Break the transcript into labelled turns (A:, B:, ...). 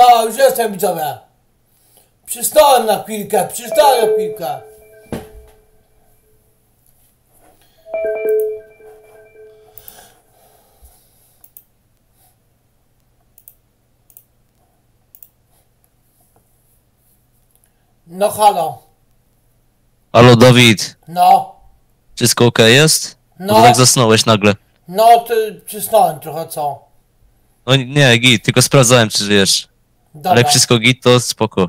A: Da, już jestem widzowie. Przystałem na chwilkę, przystałem na chwilkę. No halo,
B: Halo Dawid,
A: no,
B: wszystko ok jest?
A: No.
B: No. tak zasnąłeś nagle.
A: no ty przysnąłem trochę co.
B: No nie, git, tylko sprawdzałem czy żyjesz.
A: Dobra,
B: Ale wszystko git, to spoko.